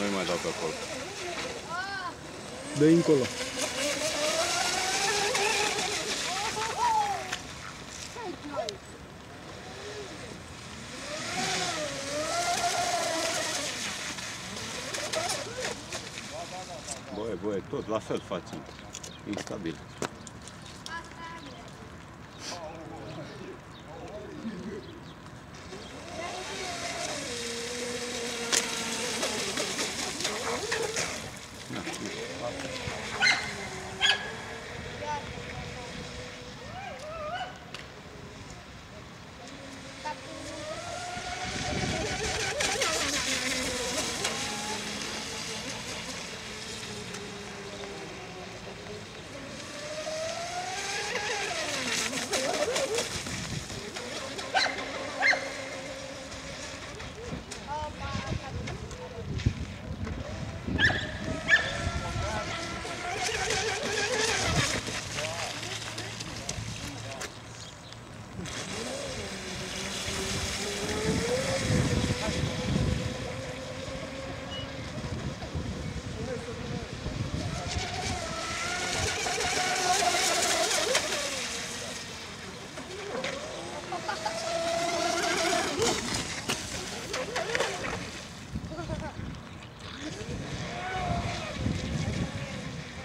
Nu mai dau pe acolo. dă încolo. Băi, băi, tot la fel facem. Instabil.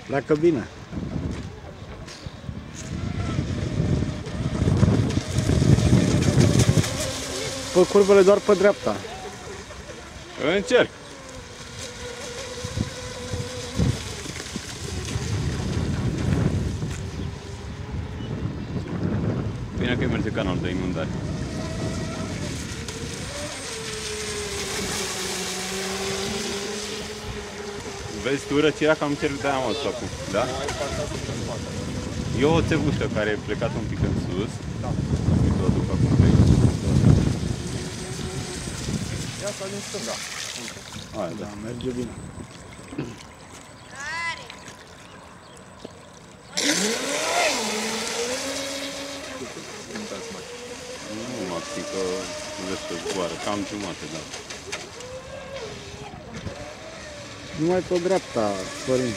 Pleacă bine. Fă curvele doar pe dreapta. Încerc. Bine că merge canalul de inundare. Vezi tu răcirea că am cerut de aia mă acum, da? E o țevușă care e plecat un pic în sus. Da. Uite, o aduc acum pe aici. Ia asta din stânga. Aia, da. Da, merge bine. Uitați mai. Nu, maxim că vezi că zboară, cam jumate, da. Numai pe dreapta, Florin.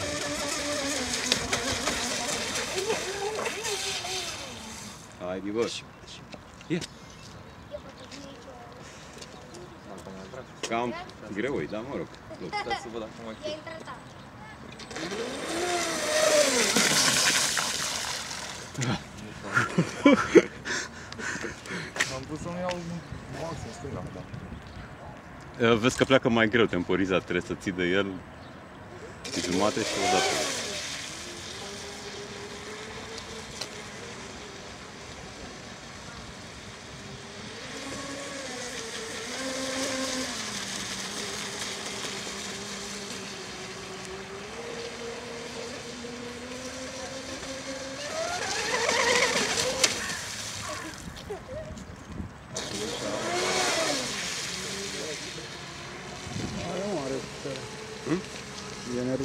Hai, bă. Ia. Dacă mai vrea. Cam greu e, dar mă rog. Nu. Dați să văd dacă mai fi. Am pus să-mi iau maxim stânga, da. Vezi că pleacă mai greu temporizat, trebuie să ții de el jumate și odată. Are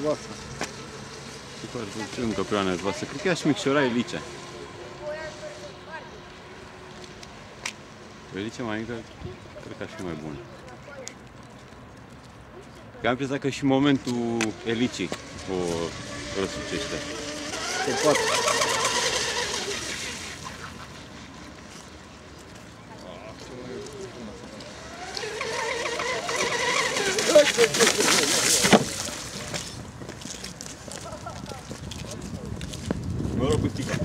E nervoasă. Super, ce încă prea nervoasă. Cred că ea și micșora Elice. Elice mai mică, cred că ar fi mai bună. Că am impresia că și momentul Elicii o răsucește. Se poate. Mă rog cu tica.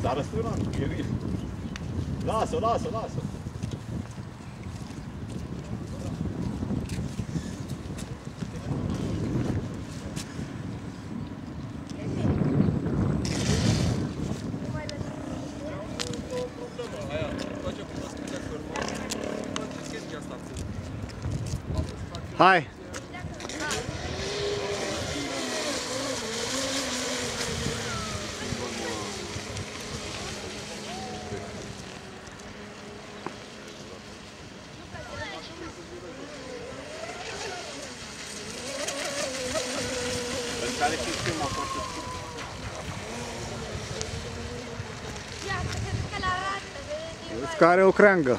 Dar răsturnat, e bine. Lasă, lasă, lasă. Hai! Care sistema foarte Vezi că are o creangă.